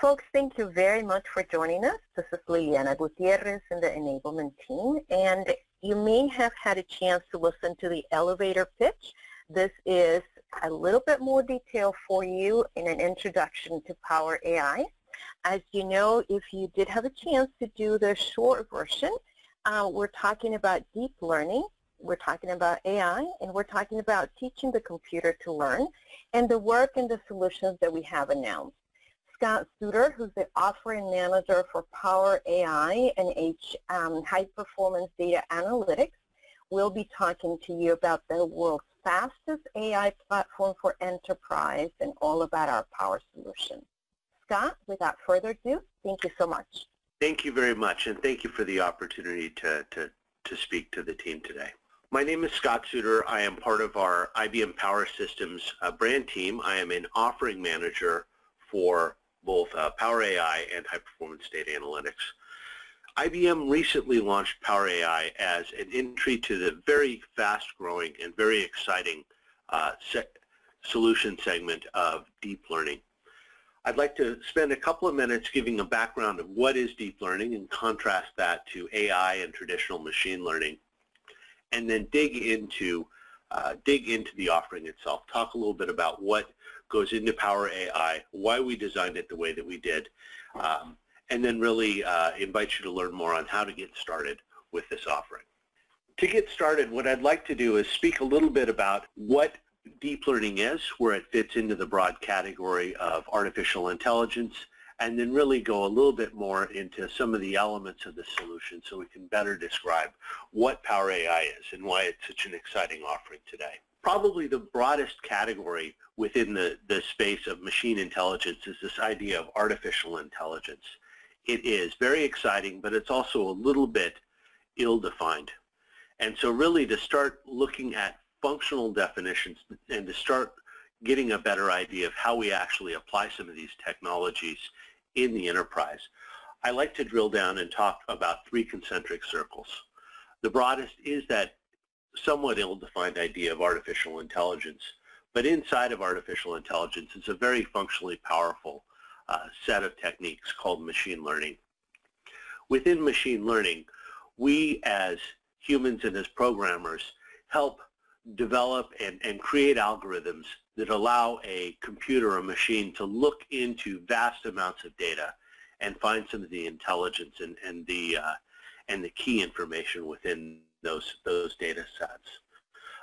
Folks, thank you very much for joining us. This is Liliana Gutierrez in the enablement team, and you may have had a chance to listen to the elevator pitch. This is a little bit more detail for you in an introduction to Power AI. As you know, if you did have a chance to do the short version, uh, we're talking about deep learning, we're talking about AI, and we're talking about teaching the computer to learn, and the work and the solutions that we have announced. Scott Soutter, who's the offering manager for Power AI and H, um, High Performance Data Analytics, will be talking to you about the world's fastest AI platform for enterprise and all about our Power solution. Scott, without further ado, thank you so much. Thank you very much, and thank you for the opportunity to, to, to speak to the team today. My name is Scott Soutter. I am part of our IBM Power Systems uh, brand team. I am an offering manager for both uh, Power AI and High Performance Data Analytics. IBM recently launched Power AI as an entry to the very fast-growing and very exciting uh, se solution segment of deep learning. I'd like to spend a couple of minutes giving a background of what is deep learning and contrast that to AI and traditional machine learning, and then dig into uh, dig into the offering itself. Talk a little bit about what goes into Power AI, why we designed it the way that we did, um, and then really uh, invite you to learn more on how to get started with this offering. To get started, what I'd like to do is speak a little bit about what deep learning is, where it fits into the broad category of artificial intelligence, and then really go a little bit more into some of the elements of the solution so we can better describe what Power AI is and why it's such an exciting offering today probably the broadest category within the, the space of machine intelligence is this idea of artificial intelligence. It is very exciting, but it's also a little bit ill-defined. And so really to start looking at functional definitions and to start getting a better idea of how we actually apply some of these technologies in the enterprise, I like to drill down and talk about three concentric circles. The broadest is that somewhat ill-defined idea of artificial intelligence. But inside of artificial intelligence, it's a very functionally powerful uh, set of techniques called machine learning. Within machine learning, we as humans and as programmers help develop and, and create algorithms that allow a computer or machine to look into vast amounts of data and find some of the intelligence and, and the uh, and the key information within those, those data sets.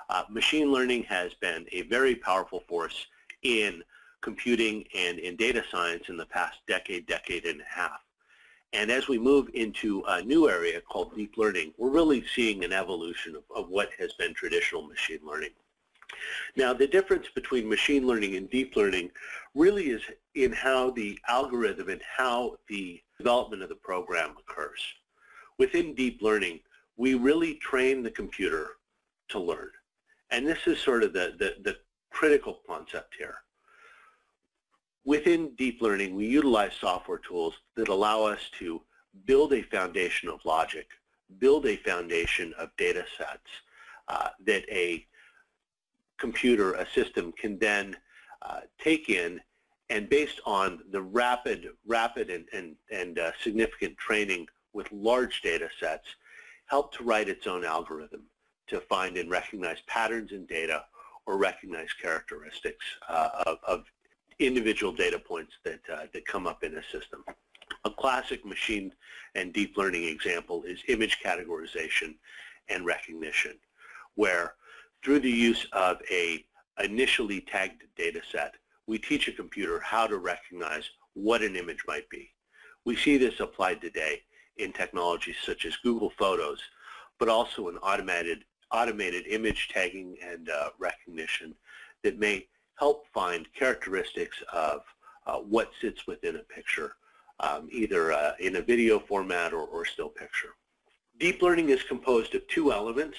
Uh, machine learning has been a very powerful force in computing and in data science in the past decade, decade and a half. And as we move into a new area called deep learning, we're really seeing an evolution of, of what has been traditional machine learning. Now, the difference between machine learning and deep learning really is in how the algorithm and how the development of the program occurs. Within deep learning, we really train the computer to learn. And this is sort of the, the, the critical concept here. Within deep learning, we utilize software tools that allow us to build a foundation of logic, build a foundation of data sets uh, that a computer, a system can then uh, take in and based on the rapid, rapid and, and, and uh, significant training with large data sets, help to write its own algorithm to find and recognize patterns in data or recognize characteristics uh, of, of, individual data points that, uh, that come up in a system. A classic machine and deep learning example is image categorization and recognition, where through the use of a initially tagged data set, we teach a computer how to recognize what an image might be. We see this applied today in technologies such as Google Photos, but also in automated, automated image tagging and uh, recognition that may help find characteristics of uh, what sits within a picture, um, either uh, in a video format or, or still picture. Deep learning is composed of two elements.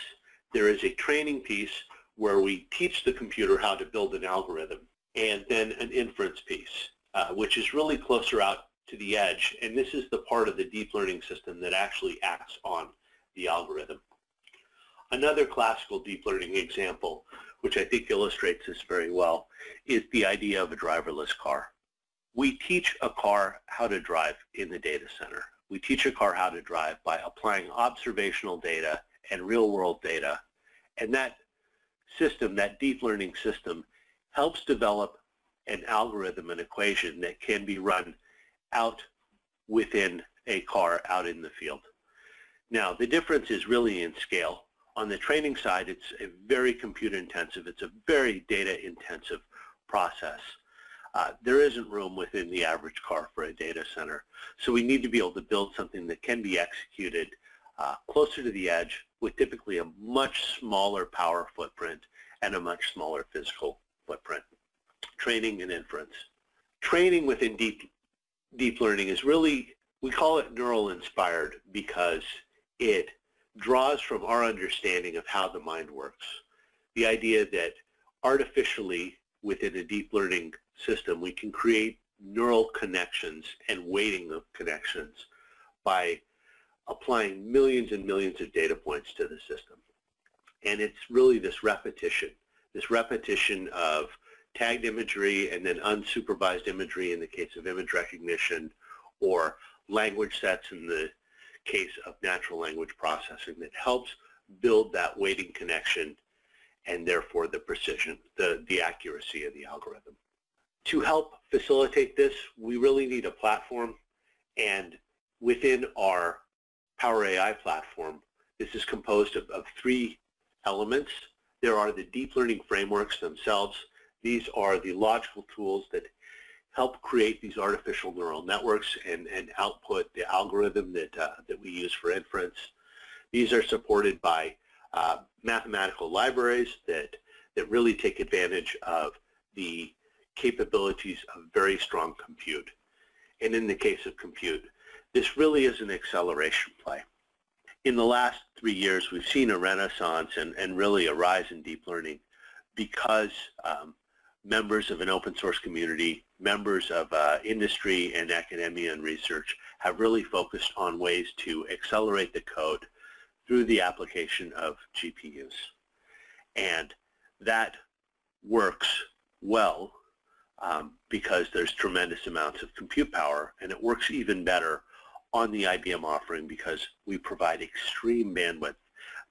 There is a training piece where we teach the computer how to build an algorithm, and then an inference piece, uh, which is really closer out to the edge, and this is the part of the deep learning system that actually acts on the algorithm. Another classical deep learning example, which I think illustrates this very well, is the idea of a driverless car. we teach a car how to drive in the data center. We teach a car how to drive by applying observational data and real-world data. And that system, that deep learning system, helps develop an algorithm, an equation that can be run out within a car out in the field. Now, the difference is really in scale. On the training side, it's a very compute intensive. It's a very data intensive process. Uh, there isn't room within the average car for a data center. So we need to be able to build something that can be executed uh, closer to the edge with typically a much smaller power footprint and a much smaller physical footprint. Training and inference. Training within deep, deep learning is really, we call it neural inspired because it draws from our understanding of how the mind works. The idea that artificially within a deep learning system, we can create neural connections and weighting of connections by applying millions and millions of data points to the system. And it's really this repetition, this repetition of tagged imagery and then unsupervised imagery in the case of image recognition or language sets in the case of natural language processing that helps build that weighting connection and therefore the precision, the, the accuracy of the algorithm. To help facilitate this, we really need a platform and within our Power AI platform, this is composed of, of three elements. There are the deep learning frameworks themselves. These are the logical tools that help create these artificial neural networks and, and output the algorithm that, uh, that we use for inference. These are supported by uh, mathematical libraries that, that really take advantage of the capabilities of very strong compute. And in the case of compute, this really is an acceleration play. In the last three years, we've seen a renaissance and, and really a rise in deep learning because um, members of an open source community, members of uh, industry and academia and research have really focused on ways to accelerate the code through the application of GPUs. And that works well um, because there's tremendous amounts of compute power, and it works even better on the IBM offering because we provide extreme bandwidth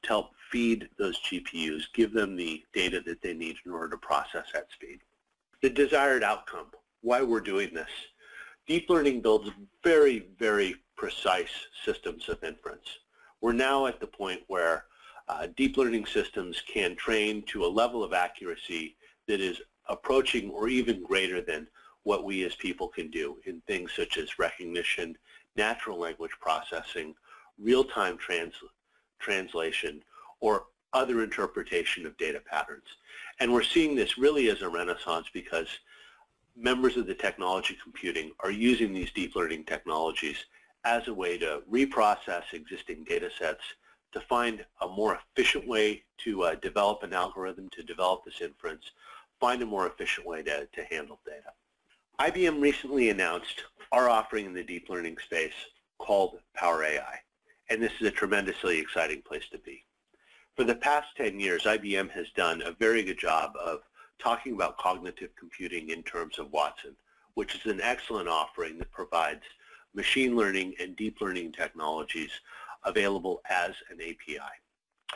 to help feed those GPUs, give them the data that they need in order to process at speed. The desired outcome, why we're doing this. Deep learning builds very, very precise systems of inference. We're now at the point where uh, deep learning systems can train to a level of accuracy that is approaching or even greater than what we as people can do in things such as recognition, natural language processing, real-time trans translation, or other interpretation of data patterns. And we're seeing this really as a renaissance because members of the technology computing are using these deep learning technologies as a way to reprocess existing data sets, to find a more efficient way to uh, develop an algorithm, to develop this inference, find a more efficient way to, to handle data. IBM recently announced our offering in the deep learning space called Power AI, and this is a tremendously exciting place to be. For the past 10 years, IBM has done a very good job of talking about cognitive computing in terms of Watson, which is an excellent offering that provides machine learning and deep learning technologies available as an API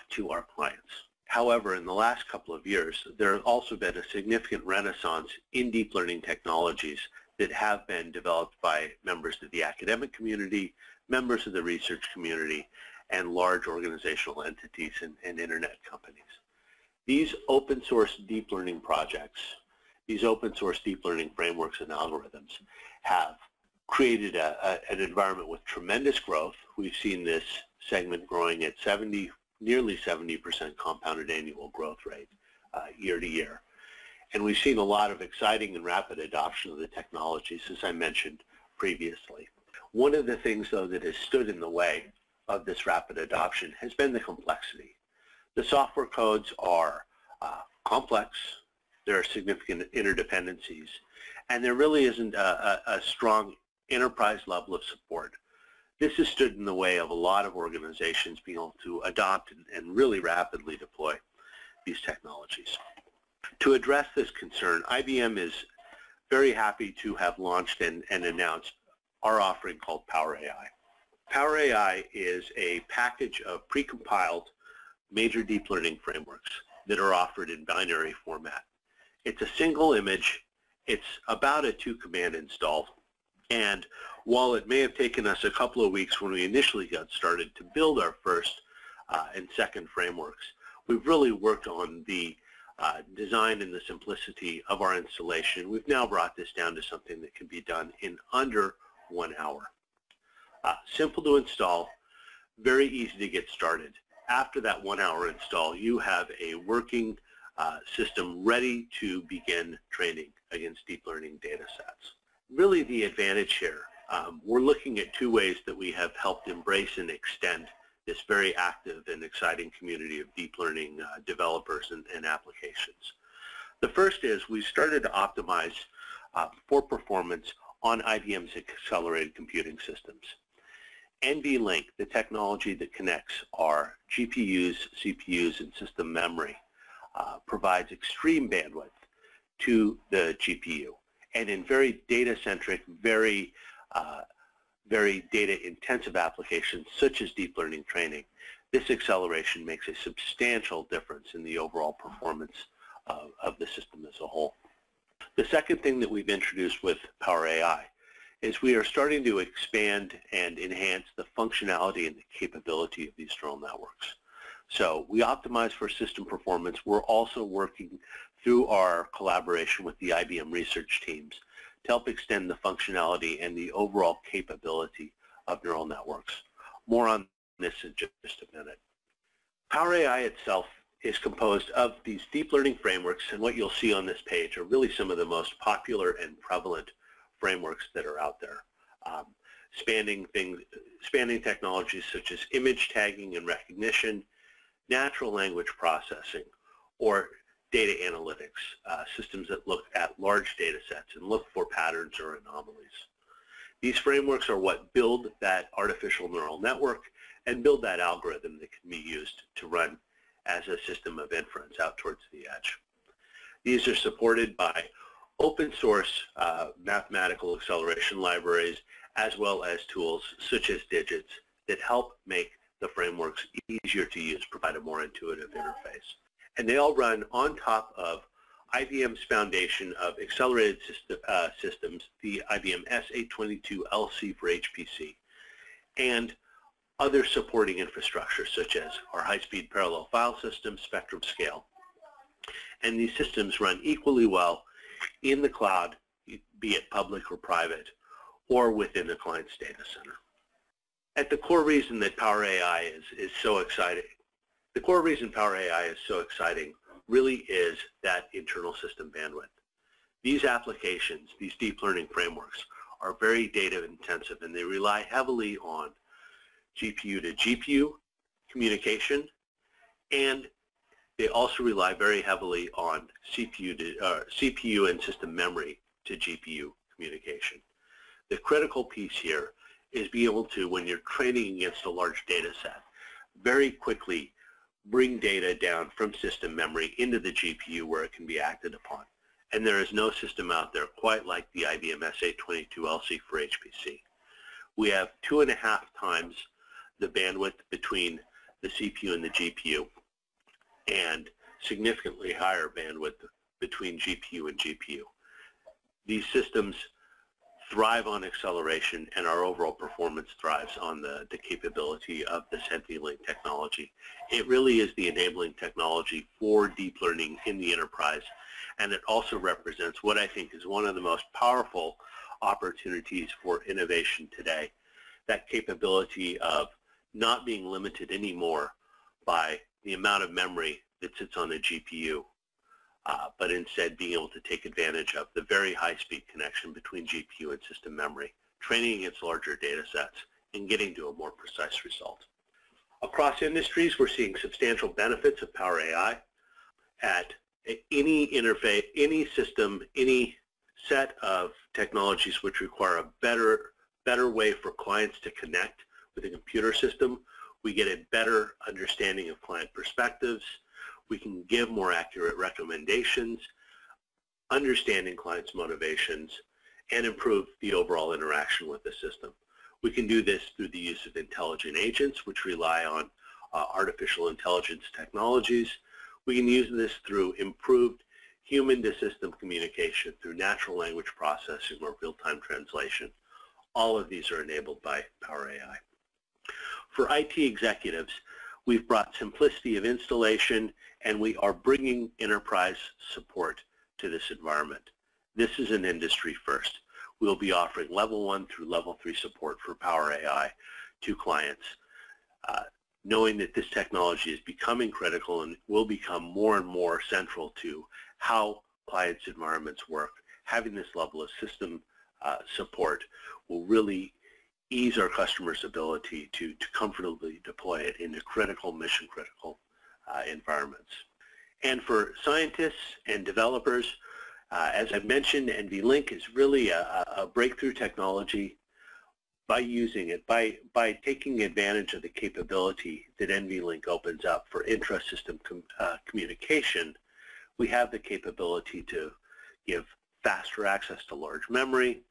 to our clients. However, in the last couple of years, there has also been a significant renaissance in deep learning technologies that have been developed by members of the academic community, members of the research community, and large organizational entities and, and internet companies. These open source deep learning projects, these open source deep learning frameworks and algorithms have created a, a, an environment with tremendous growth. We've seen this segment growing at 70, nearly 70% compounded annual growth rate uh, year to year. And we've seen a lot of exciting and rapid adoption of the technologies, as I mentioned previously. One of the things, though, that has stood in the way of this rapid adoption has been the complexity. The software codes are uh, complex. There are significant interdependencies. And there really isn't a, a, a strong enterprise level of support. This has stood in the way of a lot of organizations being able to adopt and, and really rapidly deploy these technologies. To address this concern, IBM is very happy to have launched and, and announced our offering called Power AI. Power AI is a package of precompiled major deep learning frameworks that are offered in binary format. It's a single image. It's about a two-command install. And while it may have taken us a couple of weeks when we initially got started to build our first uh, and second frameworks, we've really worked on the uh, design and the simplicity of our installation. We've now brought this down to something that can be done in under one hour. Uh, simple to install, very easy to get started. After that one hour install, you have a working uh, system ready to begin training against deep learning data sets. Really the advantage here, um, we're looking at two ways that we have helped embrace and extend this very active and exciting community of deep learning uh, developers and, and, applications. The first is we started to optimize uh, for performance on IBM's accelerated computing systems. NVLink, the technology that connects our GPUs, CPUs, and system memory, uh, provides extreme bandwidth to the GPU. And in very data-centric, very uh, very data-intensive applications such as deep learning training, this acceleration makes a substantial difference in the overall performance of, of the system as a whole. The second thing that we've introduced with Power AI is we are starting to expand and enhance the functionality and the capability of these neural networks. So we optimize for system performance. We're also working through our collaboration with the IBM research teams to help extend the functionality and the overall capability of neural networks. More on this in just a minute. Power AI itself is composed of these deep learning frameworks, and what you'll see on this page are really some of the most popular and prevalent frameworks that are out there, um, spanning things, spanning technologies such as image tagging and recognition, natural language processing, or data analytics, uh, systems that look at large data sets and look for patterns or anomalies. These frameworks are what build that artificial neural network and build that algorithm that can be used to run as a system of inference out towards the edge. These are supported by open source uh, mathematical acceleration libraries as well as tools such as digits that help make the frameworks easier to use, provide a more intuitive interface and they all run on top of IBM's foundation of accelerated system, uh, systems, the IBM S822LC for HPC, and other supporting infrastructure such as our high-speed parallel file system, Spectrum Scale. And these systems run equally well in the cloud, be it public or private, or within a client's data center. At the core reason that Power AI is, is so exciting the core reason Power AI is so exciting really is that internal system bandwidth. These applications, these deep learning frameworks, are very data intensive and they rely heavily on GPU to GPU communication and they also rely very heavily on CPU, to, uh, CPU and system memory to GPU communication. The critical piece here is be able to, when you're training against a large data set, very quickly bring data down from system memory into the GPU where it can be acted upon. And there is no system out there quite like the IBM S822LC for HPC. We have two and a half times the bandwidth between the CPU and the GPU and significantly higher bandwidth between GPU and GPU. These systems thrive on acceleration and our overall performance thrives on the, the capability of this NVLink technology. It really is the enabling technology for deep learning in the enterprise and it also represents what I think is one of the most powerful opportunities for innovation today. That capability of not being limited anymore by the amount of memory that sits on the GPU uh, but instead being able to take advantage of the very high-speed connection between GPU and system memory, training against larger data sets, and getting to a more precise result. Across industries, we're seeing substantial benefits of Power AI at any interface, any system, any set of technologies which require a better, better way for clients to connect with a computer system. We get a better understanding of client perspectives, we can give more accurate recommendations. understanding clients' motivations, and improve the overall interaction with the system. We can do this through the use of intelligent agents, which rely on uh, artificial intelligence technologies. We can use this through improved human-to-system communication through natural language processing or real-time translation. All of these are enabled by Power AI. For IT executives, we've brought simplicity of installation and we are bringing enterprise support to this environment. This is an industry first. We'll be offering level one through level three support for Power AI to clients, uh, knowing that this technology is becoming critical and will become more and more central to how clients' environments work. Having this level of system uh, support will really ease our customers' ability to, to comfortably deploy it into critical, mission-critical uh, environments. And for scientists and developers, uh, as I mentioned, NVLink is really a, a, breakthrough technology. By using it, by, by taking advantage of the capability that NVLink opens up for intra-system com, uh, communication, we have the capability to give faster access to large memory,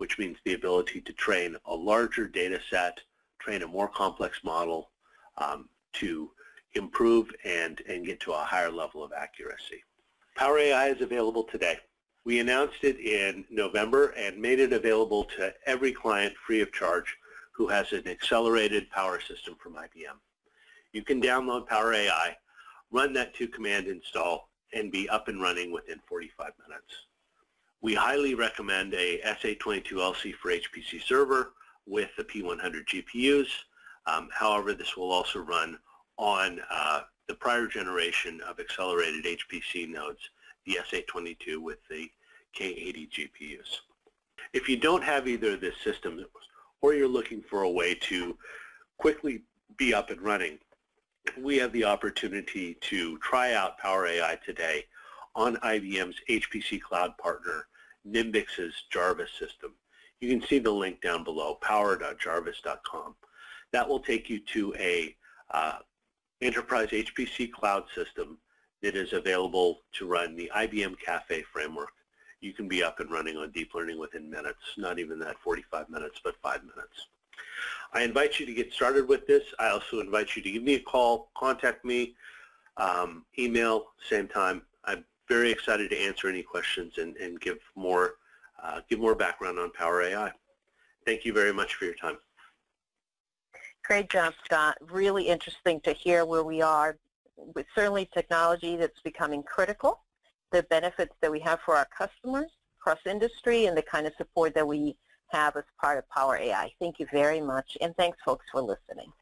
which means the ability to train a larger data set, train a more complex model um, to improve and, and get to a higher level of accuracy. Power AI is available today. We announced it in November and made it available to every client free of charge who has an accelerated power system from IBM. You can download Power AI, run that two-command install, and be up and running within 45 minutes. We highly recommend a S822LC for HPC server with the P100 GPUs. Um, however, this will also run on uh, the prior generation of accelerated HPC nodes, the S822 with the K80 GPUs. If you don't have either of this system or you're looking for a way to quickly be up and running, we have the opportunity to try out Power AI today on IBM's HPC Cloud partner, Nimbix's JARVICE system. You can see the link down below, power.jarvice.com. That will take you to a uh, enterprise HPC cloud system that is available to run the IBM Caffe framework. You can be up and running on deep learning within minutes, not even that 45 minutes, but five minutes. I invite you to get started with this. I also invite you to give me a call, contact me, um, email, same time. Very excited to answer any questions and, and give more uh, give more background on Power AI. Thank you very much for your time. Great job, Scott. Really interesting to hear where we are with certainly technology that's becoming critical, the benefits that we have for our customers across industry, and the kind of support that we have as part of Power AI. Thank you very much, and thanks, folks, for listening.